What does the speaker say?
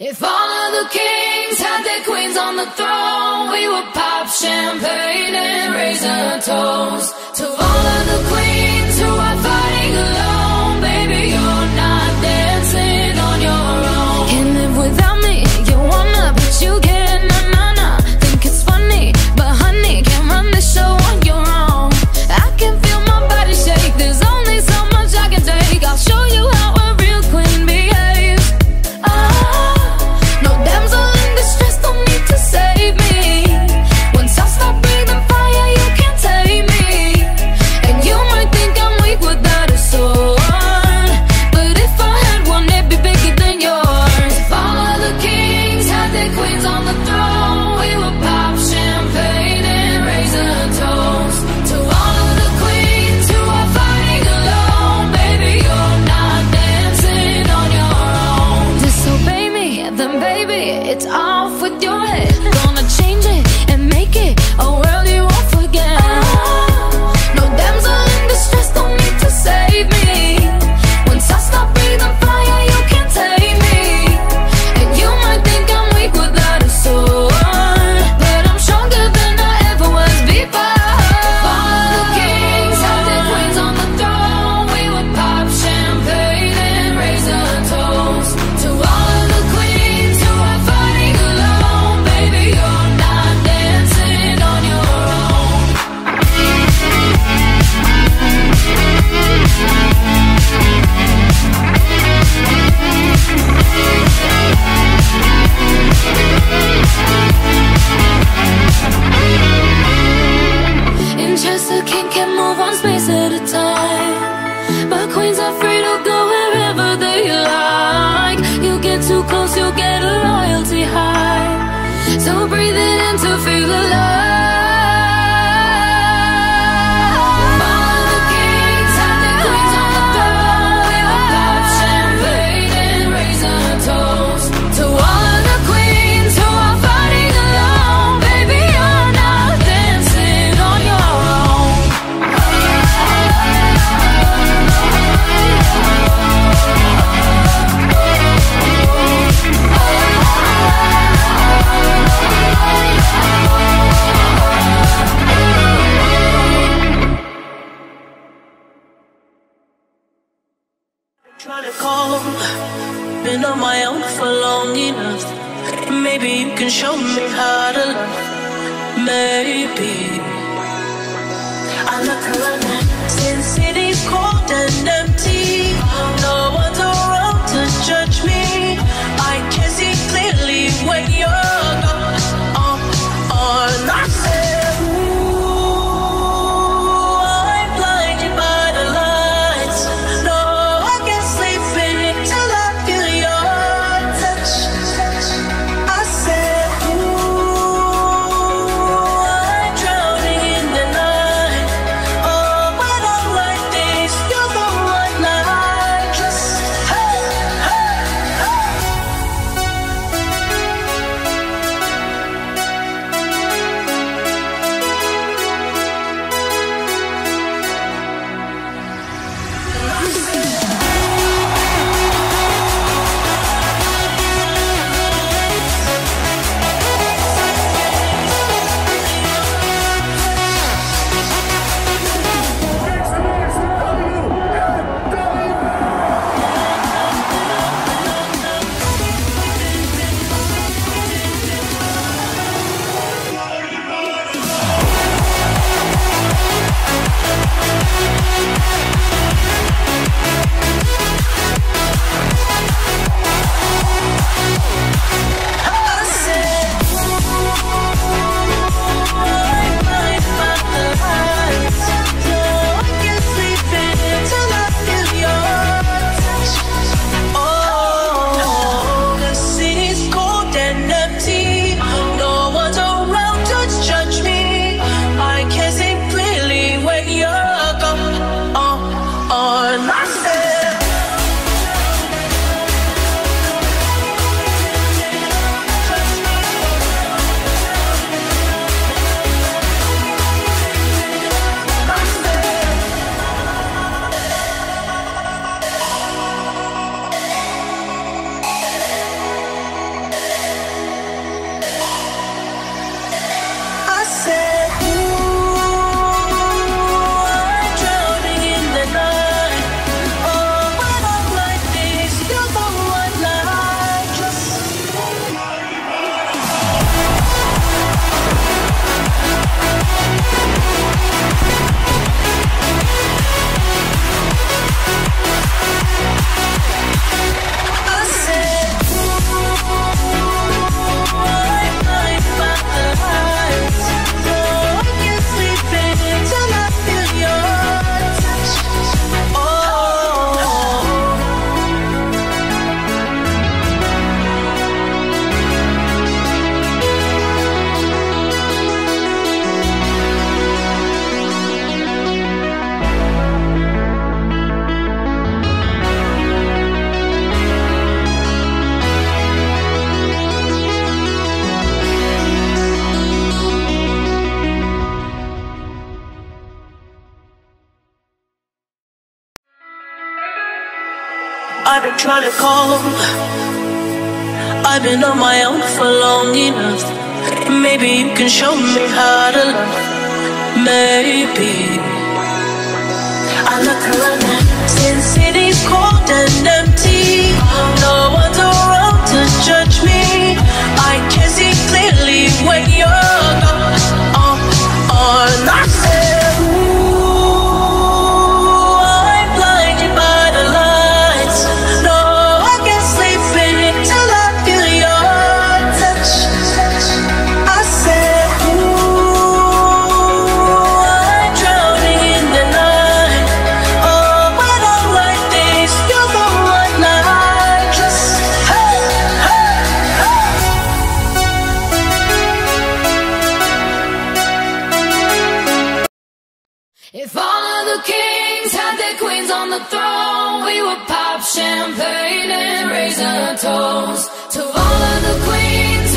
If all of the kings had their queens on the throne, we would pop champagne and raise a toast to all of the queens who are fighting alone. Just a king can move one space at a time. But queens are free to go wherever they like. You get too close, you'll get a royalty high. So breathe it in to feel alive. Maybe you can show me how to love. Maybe I look around since it I've been trying to call. I've been on my own for long enough. Maybe you can show me how to love. Maybe I'm not the one. since it is cold and If all of the kings had their queens on the throne, we would pop champagne and raise a toast to all of the queens.